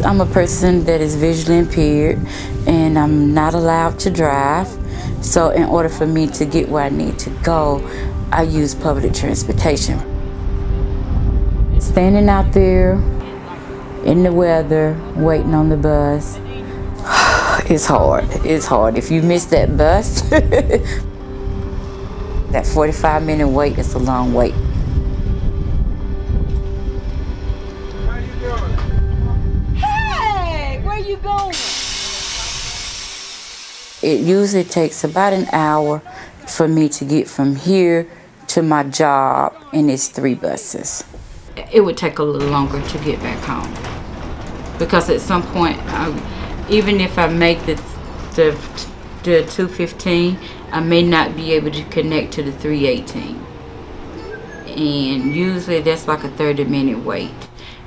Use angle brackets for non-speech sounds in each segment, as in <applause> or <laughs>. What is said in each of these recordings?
I'm a person that is visually impaired and I'm not allowed to drive. So in order for me to get where I need to go, I use public transportation. Standing out there in the weather, waiting on the bus, <sighs> it's hard. It's hard. If you miss that bus, <laughs> that 45 minute wait is a long wait. It usually takes about an hour for me to get from here to my job, and it's three buses. It would take a little longer to get back home because at some point, I, even if I make the the, the 215, I may not be able to connect to the 318. And usually that's like a 30 minute wait.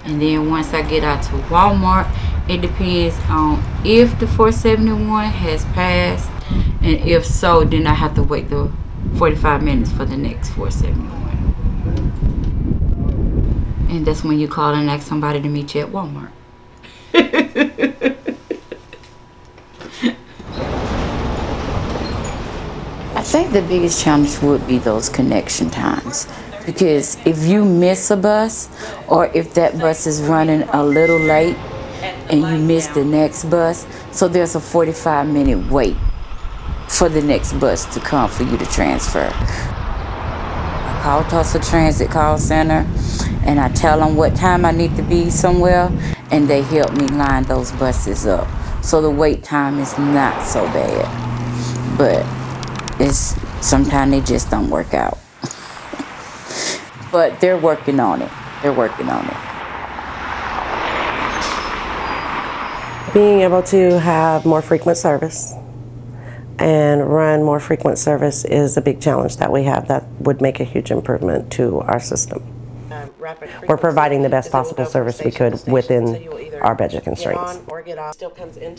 And then once I get out to Walmart, it depends on if the 471 has passed. And if so, then I have to wait the 45 minutes for the next 471. And that's when you call and ask somebody to meet you at Walmart. <laughs> I think the biggest challenge would be those connection times. Because if you miss a bus, or if that bus is running a little late, and you miss the next bus, so there's a 45 minute wait for the next bus to come for you to transfer. I call Tulsa Transit Call Center and I tell them what time I need to be somewhere and they help me line those buses up. So the wait time is not so bad. But it's sometimes they just don't work out. <laughs> but they're working on it. They're working on it. Being able to have more frequent service and run more frequent service is a big challenge that we have that would make a huge improvement to our system. We're providing the best possible service we could within our budget constraints.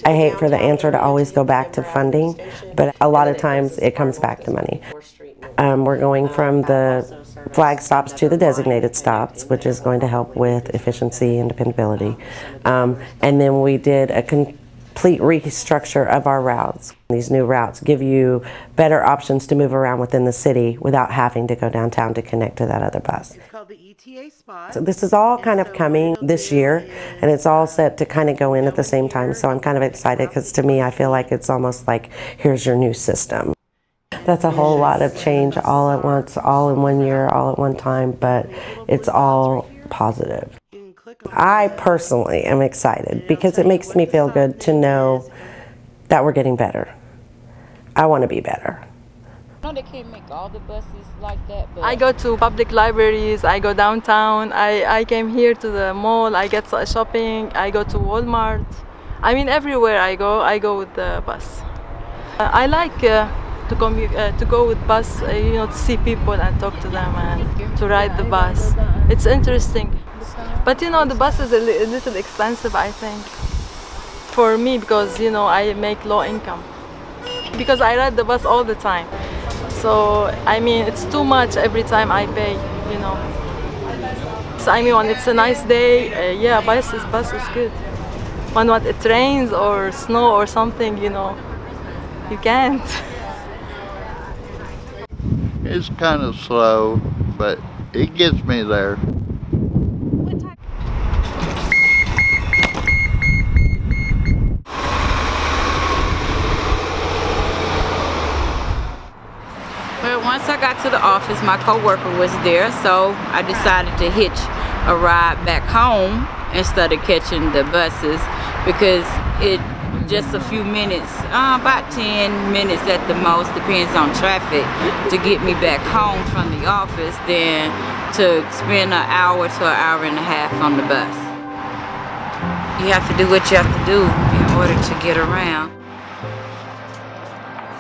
I hate for the answer to always go back to funding, but a lot of times it comes back to money. Um, we're going from the flag stops to the designated stops, which is going to help with efficiency and dependability. Um, and then we did a complete restructure of our routes. These new routes give you better options to move around within the city without having to go downtown to connect to that other bus. Called the ETA spot. So this is all kind of coming this year, and it's all set to kind of go in at the same time. So I'm kind of excited because to me, I feel like it's almost like here's your new system. That's a whole lot of change all at once, all in one year, all at one time, but it's all positive. I personally am excited because it makes me feel good to know that we're getting better. I want to be better. I know they can't make all the buses like that, but I go to public libraries, I go downtown, I, I came here to the mall, I get shopping, I go to Walmart. I mean, everywhere I go, I go with the bus. Uh, I like uh, to, commute, uh, to go with bus, uh, you know, to see people and talk to them and to ride the bus. It's interesting. But you know, the bus is a, li a little expensive, I think, for me because, you know, I make low income. Because I ride the bus all the time. So, I mean, it's too much every time I pay, you know. So, I mean, when it's a nice day, uh, yeah, bus is, bus is good. When what, it rains or snow or something, you know, you can't. <laughs> It's kind of slow, but it gets me there. Well, once I got to the office, my coworker was there, so I decided to hitch a ride back home instead of catching the buses because it just a few minutes, uh, about 10 minutes at the most, depends on traffic, to get me back home from the office than to spend an hour to an hour and a half on the bus. You have to do what you have to do in order to get around.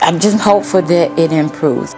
I'm just hopeful that it improves.